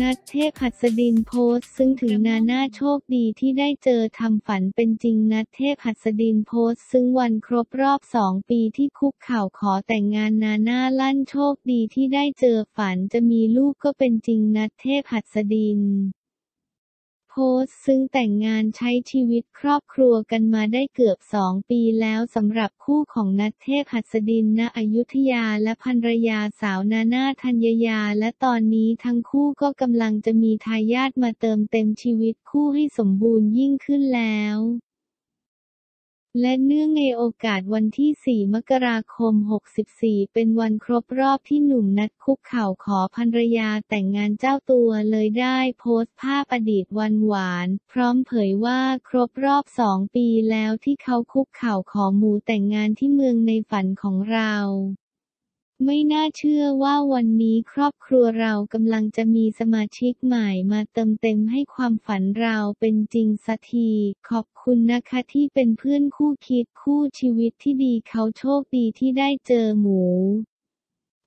นัทเทพหัสดินโพสต์ซึ่งถึงนาน่าโชคดีที่ได้เจอทำฝันเป็นจริงนัทเทพหัสดินโพสต์ซึ่งวันครบรอบสองปีที่คุกเข่าขอแต่งงานนาน่าลั่นโชคดีที่ได้เจอฝันจะมีลูกก็เป็นจริงนัทเทพหัสดิน โพสต์ซึ่งแต่งงานใช้ชีวิตครอบครัวกันมาได้เกือบสองปีแล้วสำหรับคู่ของนัทเทพหัสดินณอยุธยาและภรรยาสาวนานาธัญญา และตอนนี้ทั้งคู่ก็กำลังจะมีทายาทมาเติมเต็มชีวิตคู่ให้สมบูรณ์ยิ่งขึ้นแล้ว และเนื่องในโอกาสวันที่ 4 มกราคม 64 เป็นวันครบรอบที่หนุ่มนัดคุกเข่าขอภรรยาแต่งงานเจ้าตัวเลยได้โพสต์ภาพอดีตวันหวาน พร้อมเผยว่าครบรอบ 2 ปีแล้วที่เขาคุกเข่าขอหมูแต่งงานที่เมืองในฝันของเรา ไม่น่าเชื่อว่าวันนี้ครอบครัวเรากำลังจะมีสมาชิกใหม่มาเติมเต็มให้ความฝันเราเป็นจริงสักที ขอบคุณนะคะที่เป็นเพื่อนคู่คิดคู่ชีวิตที่ดีเขาโชคดีที่ได้เจอหมู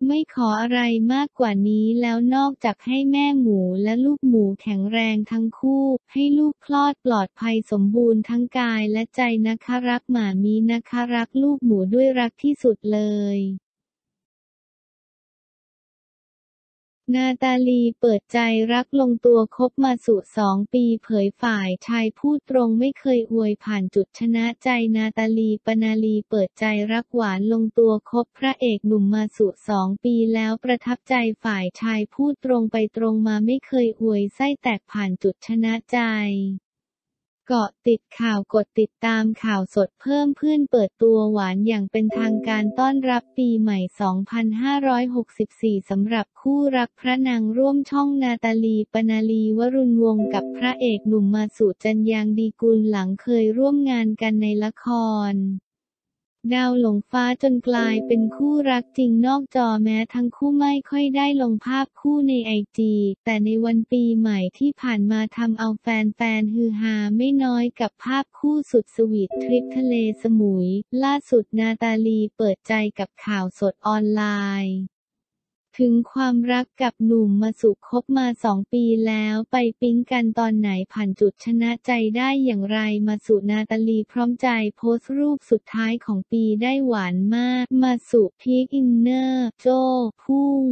ไม่ขออะไรมากกว่านี้แล้วนอกจากให้แม่หมูและลูกหมูแข็งแรงทั้งคู่ ให้ลูกคลอดปลอดภัยสมบูรณ์ทั้งกายและใจนะคะรักหมามีนะคะรักลูกหมูด้วยรักที่สุดเลย นาตาลีเปิดใจรักลงตัวคบมาสู่สองปีเผยฝ่ายชายพูดตรงไม่เคยอวยผ่านจุดชนะใจนาตาลีปนาลีเปิดใจรักหวานลงตัวคบพระเอกหนุ่มมาสู่สองปีแล้วประทับใจฝ่ายชายพูดตรงไปตรงมาไม่เคยอวยไส้แตกผ่านจุดชนะใจ เกาะติดข่าวกดติดตามข่าวสดเพิ่มเพื่อนเปิดตัวหวานอย่างเป็นทางการต้อนรับปีใหม่ 2564 สำหรับคู่รักพระนางร่วมช่องนาตาลีปนาลีวรุณวงศ์กับพระเอกหนุ่มมาสุจันยางดีกุลหลังเคยร่วมงานกันในละคร ดาวหลงฟ้าจนกลายเป็นคู่รักจริงนอกจอแม้ทั้งคู่ไม่ค่อยได้ลงภาพคู่ในไอจีแต่ในวันปีใหม่ที่ผ่านมาทำเอาแฟนๆฮือฮาไม่น้อยกับภาพคู่สุดสวีททริปทะเลสมุย ล่าสุดนาตาลีเปิดใจกับข่าวสดออนไลน์ ถึงความรักกับหนุ่มมาสุคบมาสองปีแล้วไปปิ๊งกันตอนไหนผ่านจุดชนะใจได้อย่างไรมาสุนาตาลีพร้อมใจโพสต์รูปสุดท้ายของปีได้หวานมาก มาสุพีค inner โจพุ่ง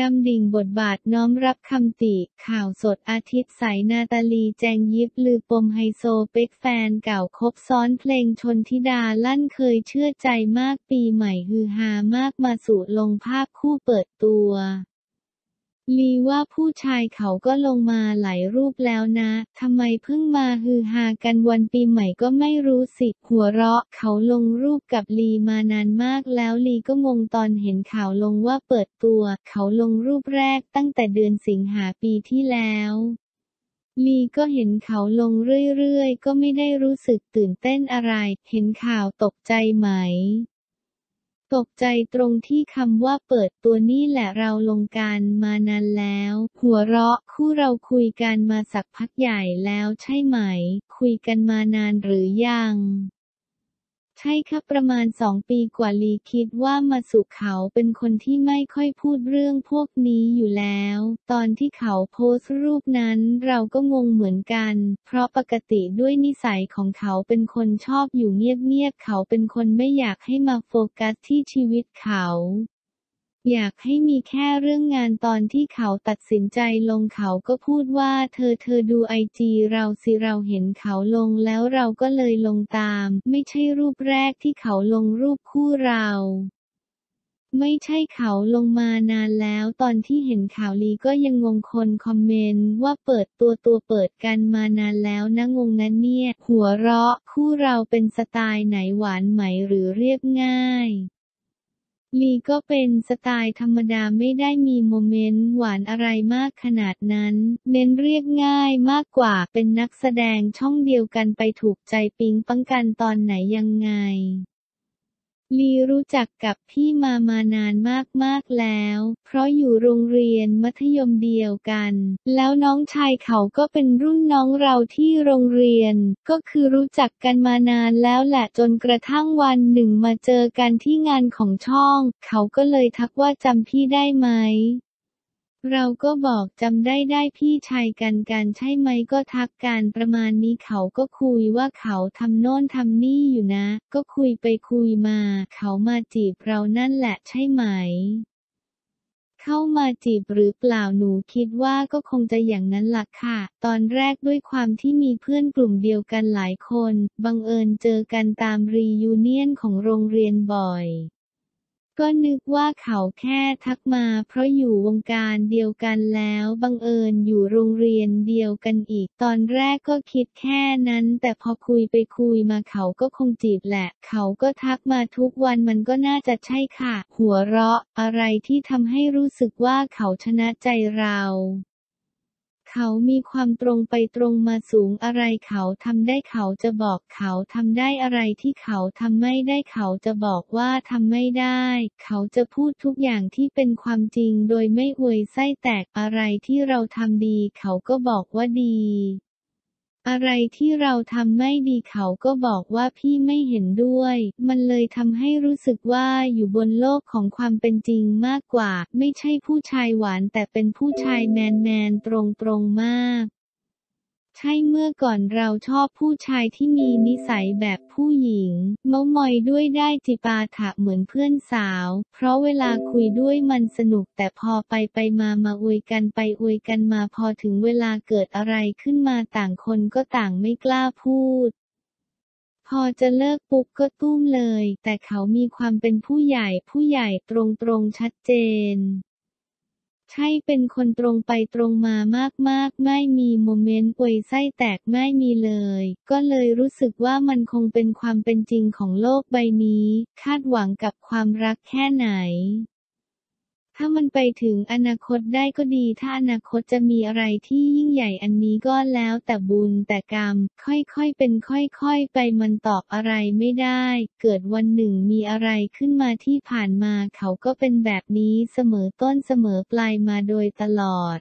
ดำดิ่งบทบาทน้อมรับคำติ ข่าวสดอาทิตย์ใสนาตาลีแจงยิบลือปมไฮโซเป็กแฟนเก่าคบซ้อนเพลงชนทิดาลั่นเคยเชื่อใจมากปีใหม่ฮือฮามากมาสู่ลงภาพคู่เปิดตัว ลีว่าผู้ชายเขาก็ลงมาหลายรูปแล้วนะทำไมเพิ่งมาฮือฮากันวันปีใหม่ก็ไม่รู้สิ หัวเราะเขาลงรูปกับลีมานานมากแล้วลีก็งงตอนเห็นข่าวลงว่าเปิดตัว เขาลงรูปแรกตั้งแต่เดือนสิงหาปีที่แล้วลีก็เห็นเขาลงเรื่อยๆ ก็ไม่ได้รู้สึกตื่นเต้นอะไร เห็นข่าวตกใจไหม ตกใจตรงที่คำว่าเปิดตัวนี่แหละเราลงการมานานแล้ว หัวเราะคู่เราคุยกันมาสักพักใหญ่แล้วใช่ไหม คุยกันมานานหรือยัง ใช่ครับประมาณสองปีกว่าลีคิดว่ามาสุเขาเป็นคนที่ไม่ค่อยพูดเรื่องพวกนี้อยู่แล้ว ตอนที่เขาโพสต์รูปนั้นเราก็งงเหมือนกัน เพราะปกติด้วยนิสัยของเขาเป็นคนชอบอยู่เงียบๆเขาเป็นคนไม่อยากให้มาโฟกัสที่ชีวิตเขา อยากให้มีแค่เรื่องงานตอนที่เขาตัดสินใจลงเขาก็พูดว่า เธอเธอดูไอจีเราสิเราเห็นเขาลงแล้วเราก็เลยลงตาม ไม่ใช่รูปแรกที่เขาลงรูปคู่เราไม่ใช่เขาลงมานานแล้วตอนที่เห็นข่าวลีก็ยังงงคนคอมเมนต์ว่าเปิดตัวตัวเปิดกันมานานแล้วนะงงนั้นเนี่ย หัวเราะคู่เราเป็นสไตล์ไหนหวานไหมหรือเรียบง่าย ลีก็เป็นสไตล์ธรรมดาไม่ได้มีโมเมนต์หวานอะไรมากขนาดนั้น เน้นเรียกง่ายมากกว่าเป็นนักแสดงช่องเดียวกันไปถูกใจปิงปังกันตอนไหนยังไง ลีรู้จักกับพี่มามานานมากๆแล้ว เพราะอยู่โรงเรียนมัธยมเดียวกัน แล้วน้องชายเขาก็เป็นรุ่นน้องเราที่โรงเรียน ก็คือรู้จักกันมานานแล้วแหละจนกระทั่งวันหนึ่งมาเจอกันที่งานของช่อง เขาก็เลยทักว่าจำพี่ได้ไหม เราก็บอกจำได้ได้พี่ชายกันกันใช่ไหมก็ทักกันประมาณนี้เขาก็คุยว่าเขาทำโน่นทำนี่อยู่นะ ก็คุยไปคุยมา เขามาจีบเรานั่นแหละใช่ไหม เข้ามาจีบหรือเปล่าหนูคิดว่าก็คงจะอย่างนั้นล่ะค่ะ ตอนแรกด้วยความที่มีเพื่อนกลุ่มเดียวกันหลายคน บังเอิญเจอกันตามรียูเนียนของโรงเรียนบ่อย ก็นึกว่าเขาแค่ทักมาเพราะอยู่วงการเดียวกันแล้วบังเอิญอยู่โรงเรียนเดียวกันอีก ตอนแรกก็คิดแค่นั้น แต่พอคุยไปคุยมาเขาก็คงจีบแหละ เขาก็ทักมาทุกวันมันก็น่าจะใช่ค่ะ หัวเราะอะไรที่ทำให้รู้สึกว่าเขาชนะใจเรา เขามีความตรงไปตรงมาสูงอะไรเขาทำได้เขาจะบอกเขาทำได้อะไรที่เขาทำไม่ได้เขาจะบอกว่าทำไม่ได้ เขาจะพูดทุกอย่างที่เป็นความจริงโดยไม่อวยไส้แตกอะไรที่เราทำดี เขาก็บอกว่าดี อะไรที่เราทำไม่ดีเขาก็บอกว่าพี่ไม่เห็นด้วย มันเลยทำให้รู้สึกว่าอยู่บนโลกของความเป็นจริงมากกว่า ไม่ใช่ผู้ชายหวานแต่เป็นผู้ชายแมนแมนตรงตรงมาก ใช่เมื่อก่อนเราชอบผู้ชายที่มีนิสัยแบบผู้หญิง เมามอยด้วยได้จิปาถะเหมือนเพื่อนสาว เพราะเวลาคุยด้วยมันสนุกแต่พอไปไปมามาอวยกันไปอวยกันมาพอถึงเวลาเกิดอะไรขึ้นมาต่างคนก็ต่างไม่กล้าพูดพอจะเลิกปุ๊บก็ตุ้มเลย แต่เขามีความเป็นผู้ใหญ่ผู้ใหญ่ตรงตรงชัดเจน ใช่เป็นคนตรงไปตรงมามากๆ ไม่มีโมเมนต์ป่วยไส้แตกไม่มีเลย ก็เลยรู้สึกว่ามันคงเป็นความเป็นจริงของโลกใบนี้ คาดหวังกับความรักแค่ไหน ถ้ามันไปถึงอนาคตได้ก็ดี ถ้าอนาคตจะมีอะไรที่ยิ่งใหญ่อันนี้ก็แล้วแต่บุญแต่กรรม ค่อยๆเป็นค่อยๆไปมันตอบอะไรไม่ได้ เกิดวันหนึ่งมีอะไรขึ้นมาที่ผ่านมาเขาก็เป็นแบบนี้เสมอต้นเสมอปลายมาโดยตลอด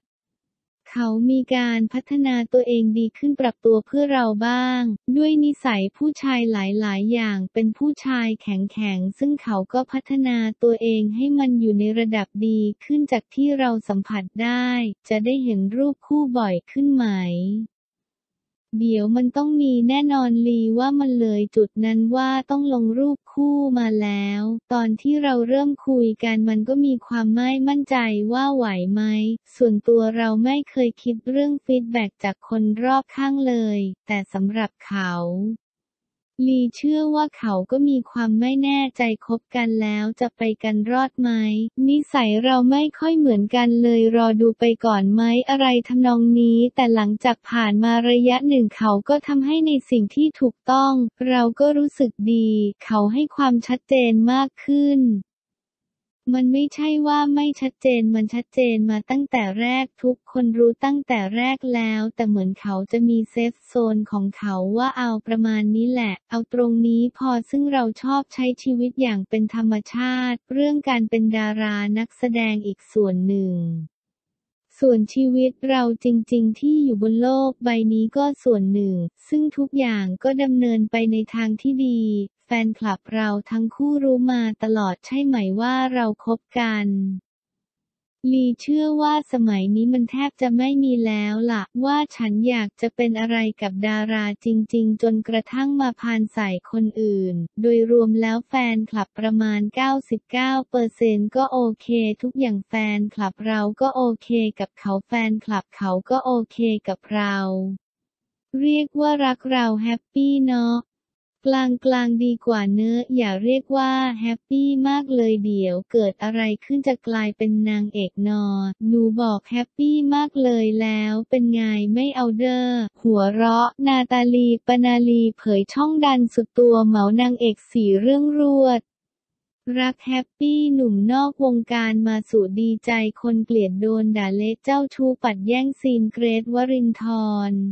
เขามีการพัฒนาตัวเองดีขึ้นปรับตัวเพื่อเราบ้าง ด้วยนิสัยผู้ชายหลายๆ อย่างเป็นผู้ชายแข็งๆ ซึ่งเขาก็พัฒนาตัวเองให้มันอยู่ในระดับดีขึ้นจากที่เราสัมผัสได้ จะได้เห็นรูปคู่บ่อยขึ้นไหม เดี๋ยวมันต้องมีแน่นอนลีว่ามันเลยจุดนั้นว่าต้องลงรูปคู่มาแล้ว ตอนที่เราเริ่มคุยกันมันก็มีความไม่มั่นใจว่าไหวไหม ส่วนตัวเราไม่เคยคิดเรื่องฟีดแบ็จากคนรอบข้างเลย แต่สำหรับเขา ลีเชื่อว่าเขาก็มีความไม่แน่ใจคบกันแล้วจะไปกันรอดไหม นิสัยเราไม่ค่อยเหมือนกันเลยรอดูไปก่อนไหมอะไรทำนองนี้ แต่หลังจากผ่านมาระยะหนึ่งเขาก็ทำให้ในสิ่งที่ถูกต้อง เราก็รู้สึกดี เขาให้ความชัดเจนมากขึ้น มันไม่ใช่ว่าไม่ชัดเจนมันชัดเจนมาตั้งแต่แรกทุกคนรู้ตั้งแต่แรกแล้ว แต่เหมือนเขาจะมีเซฟโซนของเขาว่าเอาประมาณนี้แหละ เอาตรงนี้พอซึ่งเราชอบใช้ชีวิตอย่างเป็นธรรมชาติ เรื่องการเป็นดารานักแสดงอีกส่วนหนึ่งส่วนชีวิตเราจริงๆ ที่อยู่บนโลกใบนี้ก็ส่วนหนึ่ง ซึ่งทุกอย่างก็ดำเนินไปในทางที่ดี แฟนคลับเราทั้งคู่รู้มาตลอดใช่ไหมว่าเราคบกันลีเชื่อว่าสมัยนี้มันแทบจะไม่มีแล้วล่ะว่าฉันอยากจะเป็นอะไรกับดาราจริง ๆ จนกระทั่งมาพานใส่คนอื่น โดยรวมแล้วแฟนคลับประมาณ 99%ก็โอเค ทุกอย่างแฟนคลับเราก็โอเคกับเขาแฟนคลับเขาก็โอเคกับเรา เรียกว่ารักเราแฮปปี้เนาะ กลางกลางดีกว่าเนอะอย่าเรียกว่าแฮปปี้มากเลยเดี๋ยวเกิดอะไรขึ้นจะกลายเป็นนางเอกนอหนูบอกแฮปปี้มากเลยแล้วเป็นไงไม่เอาเดอ้อหัวเราะ นาตาลีปนาลีเผยช่องดันสุดตัวเหมานางเอกสี่เรื่องรวดรักแฮปปี้หนุ่มนอกวงการมาสู่ดีใจคนเกลียดโดนด่าเละเจ้าชู้ปัดแย่งซีนเกรทวรินทร์